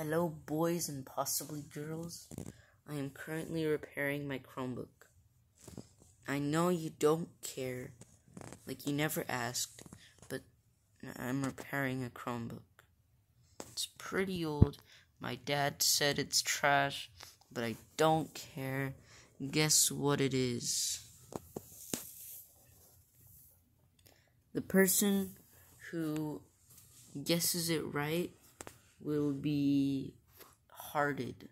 Hello, boys and possibly girls. I am currently repairing my Chromebook. I know you don't care, like you never asked, but I'm repairing a Chromebook. It's pretty old. My dad said it's trash, but I don't care. Guess what it is? The person who guesses it right will be hearted.